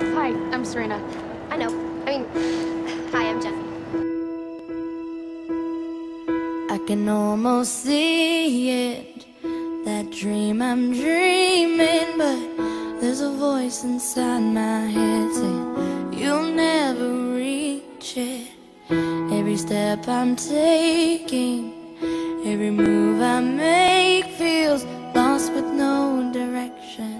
Hi, I'm Serena. I know. I mean, hi, I'm Jesse. I can almost see it, that dream I'm dreaming, but there's a voice inside my head saying you'll never reach it. Every step I'm taking, every move I make feels lost with no direction.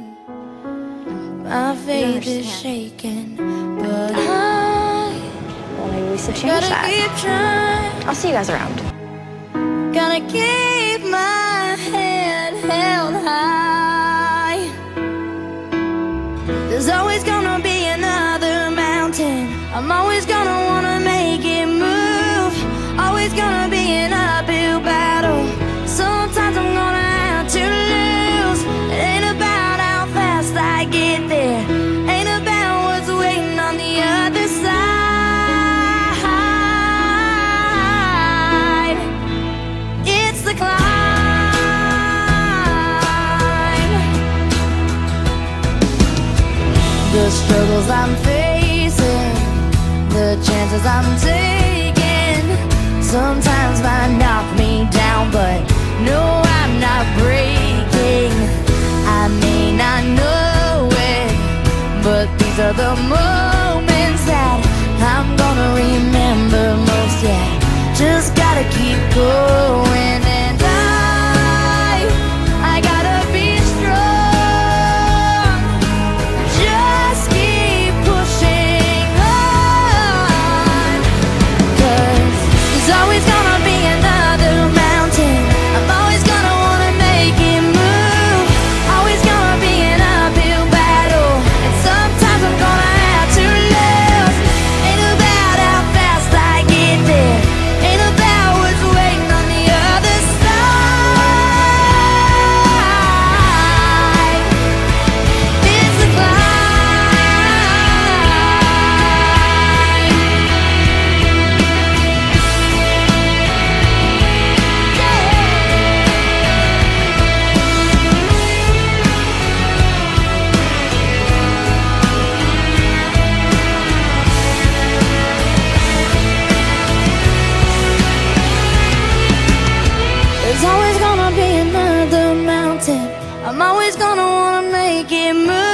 My faith is shaken, but I Well, maybe we should change gotta that. keep trying. I'll see you guys around. Gotta keep my head held high. There's always gonna The struggles I'm facing, the chances I'm taking, sometimes might knock me down, but no, I'm not breaking. I may not know it, but these are the moments I'm always gonna wanna make it move.